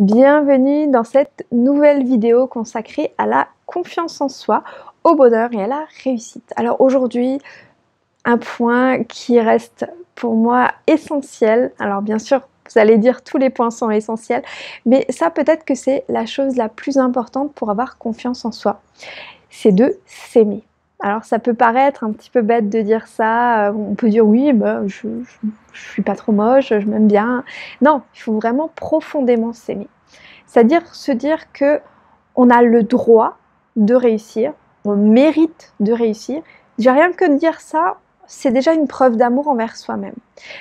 Bienvenue dans cette nouvelle vidéo consacrée à la confiance en soi, au bonheur et à la réussite. Alors aujourd'hui, un point qui reste pour moi essentiel. Alors bien sûr, vous allez dire tous les points sont essentiels, mais ça peut-être que c'est la chose la plus importante pour avoir confiance en soi. C'est de s'aimer. Alors ça peut paraître un petit peu bête de dire ça, on peut dire oui, bah, je, je suis pas trop moche, je m'aime bien. Non, il faut vraiment profondément s'aimer. C'est-à-dire se dire que on a le droit de réussir, on mérite de réussir. J'ai rien que de dire ça, c'est déjà une preuve d'amour envers soi-même.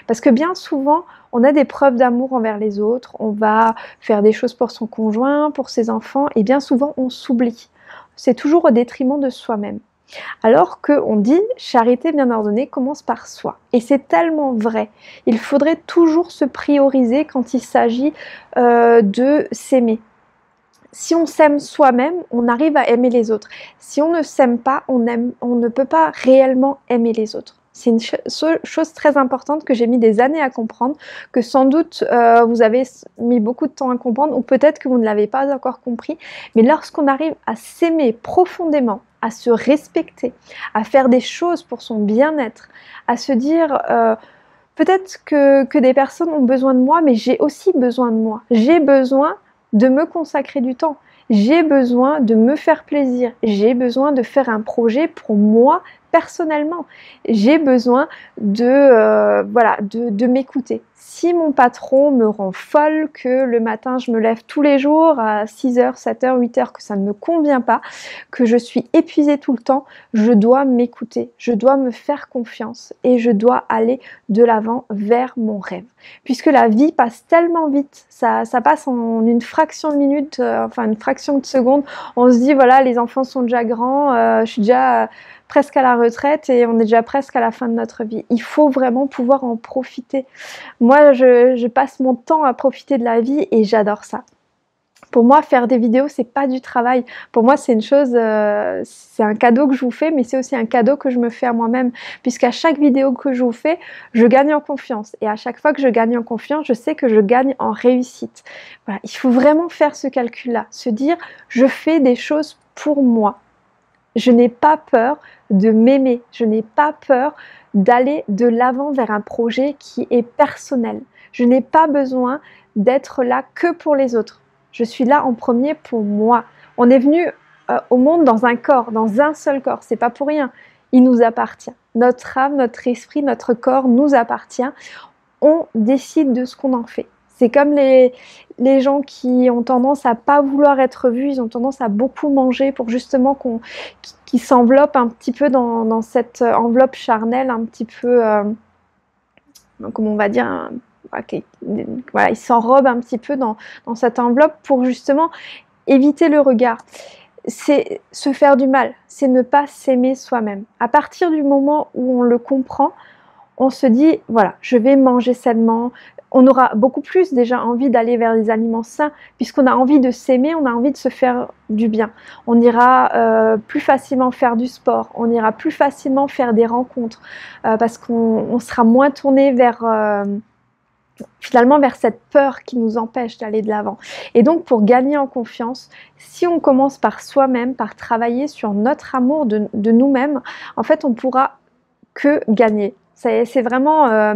Parce que bien souvent, on a des preuves d'amour envers les autres, on va faire des choses pour son conjoint, pour ses enfants, et bien souvent on s'oublie. C'est toujours au détriment de soi-même. Alors qu'on dit charité bien ordonnée commence par soi. Et c'est tellement vrai. Il faudrait toujours se prioriser quand il s'agit euh, de s'aimer. Si on s'aime soi-même, on arrive à aimer les autres. Si on ne s'aime pas, on, on ne peut pas réellement aimer les autres. C'est une chose très importante que j'ai mis des années à comprendre, que sans doute euh, vous avez mis beaucoup de temps à comprendre, ou peut-être que vous ne l'avez pas encore compris. Mais lorsqu'on arrive à s'aimer profondément, à se respecter, à faire des choses pour son bien-être, à se dire euh, peut-être que, que des personnes ont besoin de moi, mais j'ai aussi besoin de moi. J'ai besoin de me consacrer du temps. J'ai besoin de me faire plaisir. J'ai besoin de faire un projet pour moi personnellement. J'ai besoin de, euh, voilà, de, m'écouter. Si mon patron me rend folle, que le matin je me lève tous les jours à 6h, 7h, 8h, que ça ne me convient pas, que je suis épuisée tout le temps, je dois m'écouter, je dois me faire confiance et je dois aller de l'avant vers mon rêve. Puisque la vie passe tellement vite, ça, ça passe en une fraction de minute, euh, enfin une fraction de seconde, on se dit voilà les enfants sont déjà grands, euh, je suis déjà presque à la et on est déjà presque à la fin de notre vie. Il faut vraiment pouvoir en profiter. Moi, je, passe mon temps à profiter de la vie et j'adore ça. Pour moi, faire des vidéos, c'est pas du travail. Pour moi, c'est une chose, euh, c'est un cadeau que je vous fais, mais c'est aussi un cadeau que je me fais à moi-même, puisqu'à chaque vidéo que je vous fais, je gagne en confiance. Et à chaque fois que je gagne en confiance, je sais que je gagne en réussite. Voilà, il faut vraiment faire ce calcul-là, se dire, je fais des choses pour moi. Je n'ai pas peur de m'aimer, je n'ai pas peur d'aller de l'avant vers un projet qui est personnel. Je n'ai pas besoin d'être là que pour les autres. Je suis là en premier pour moi. On est venu euh, au monde dans un corps, dans un seul corps. C'est pas pour rien. Il nous appartient. Notre âme, notre esprit, notre corps nous appartient. On décide de ce qu'on en fait. C'est comme les, les gens qui ont tendance à pas vouloir être vus, ils ont tendance à beaucoup manger pour justement qu'on qui, s'enveloppent un petit peu dans, cette enveloppe charnelle, un petit peu, euh, comment on va dire, voilà, ils s'enrobent un petit peu dans, dans cette enveloppe pour justement éviter le regard c'est se faire du mal, c'est ne pas s'aimer soi-même. À partir du moment où on le comprend, on se dit, voilà, je vais manger sainement, on aura beaucoup plus déjà envie d'aller vers des aliments sains, puisqu'on a envie de s'aimer, on a envie de se faire du bien. On ira euh, plus facilement faire du sport, on ira plus facilement faire des rencontres, euh, parce qu'on sera moins tourné vers... Euh, finalement vers cette peur qui nous empêche d'aller de l'avant. Et donc pour gagner en confiance, si on commence par soi-même, par travailler sur notre amour de, de nous-mêmes, en fait on pourra que gagner. C'est vraiment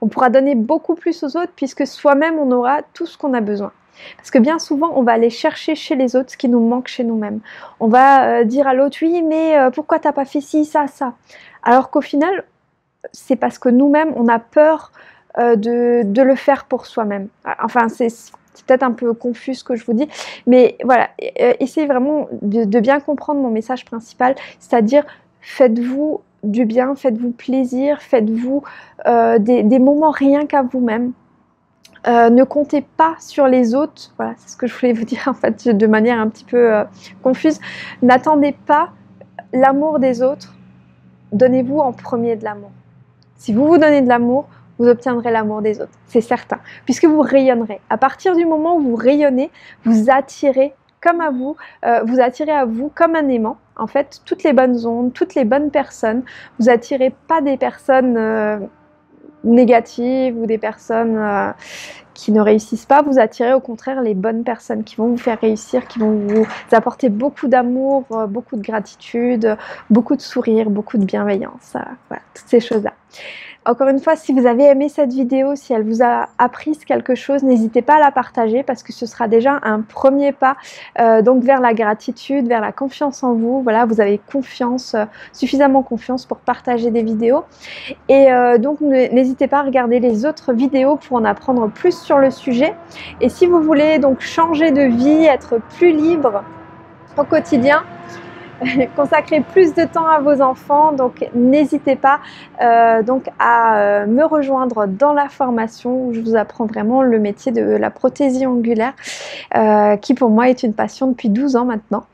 on pourra donner beaucoup plus aux autres puisque soi-même on aura tout ce qu'on a besoin. Parce que bien souvent, on va aller chercher chez les autres ce qui nous manque chez nous-mêmes. On va euh, dire à l'autre, oui, mais euh, pourquoi t'as pas fait ci, ça, ça? Alors qu'au final, c'est parce que nous-mêmes, on a peur euh, de, le faire pour soi-même. Enfin, c'est peut-être un peu confus ce que je vous dis, mais voilà, essayez vraiment de bien comprendre mon message principal, c'est-à-dire faites-vous du bien, faites-vous plaisir, faites-vous euh, des, moments rien qu'à vous-même. Euh, ne comptez pas sur les autres, voilà, c'est ce que je voulais vous dire en fait de manière un petit peu euh, confuse. N'attendez pas l'amour des autres, donnez-vous en premier de l'amour. Si vous vous donnez de l'amour, vous obtiendrez l'amour des autres, c'est certain, puisque vous rayonnerez. À partir du moment où vous rayonnez, vous attirez comme à vous, vous attirez à vous comme un aimant en fait, toutes les bonnes ondes, toutes les bonnes personnes. Vous attirez pas des personnes euh, négatives ou des personnes euh, qui ne réussissent pas, vous attirez au contraire les bonnes personnes qui vont vous faire réussir, qui vont vous apporter beaucoup d'amour, euh, beaucoup de gratitude, beaucoup de sourire, beaucoup de bienveillance. Voilà, toutes ces choses-là. Encore une fois, si vous avez aimé cette vidéo, si elle vous a appris quelque chose, n'hésitez pas à la partager parce que ce sera déjà un premier pas euh, vers la gratitude, vers la confiance en vous. Voilà, vous avez confiance, euh, suffisamment confiance pour partager des vidéos. Et euh, donc n'hésitez pas à regarder les autres vidéos pour en apprendre plus sur le sujet. Et si vous voulez donc changer de vie, être plus libre au quotidien, consacrer plus de temps à vos enfants. Donc n'hésitez pas euh, donc à euh, me rejoindre dans la formation où je vous apprends vraiment le métier de la prothésie angulaire euh, qui pour moi est une passion depuis 12 ans maintenant.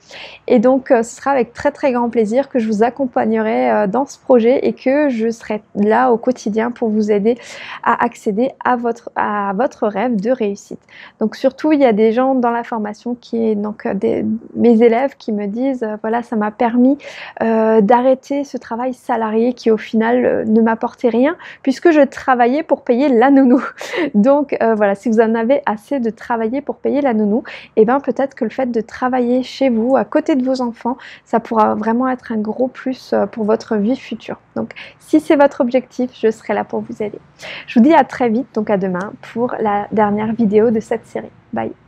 Et donc ce sera avec très très grand plaisir que je vous accompagnerai dans ce projet et que je serai là au quotidien pour vous aider à accéder à votre, à votre rêve de réussite. Donc surtout il y a des gens dans la formation qui donc des, mes élèves qui me disent voilà ça m'a permis euh, d'arrêter ce travail salarié qui au final euh, ne m'apportait rien puisque je travaillais pour payer la nounou. Donc euh, voilà, si vous en avez assez de travailler pour payer la nounou, et eh bien peut-être que le fait de travailler chez vous, à côté de vos enfants, ça pourra vraiment être un gros plus pour votre vie future. Donc si c'est votre objectif, je serai là pour vous aider. Je vous dis à très vite, donc à demain pour la dernière vidéo de cette série. Bye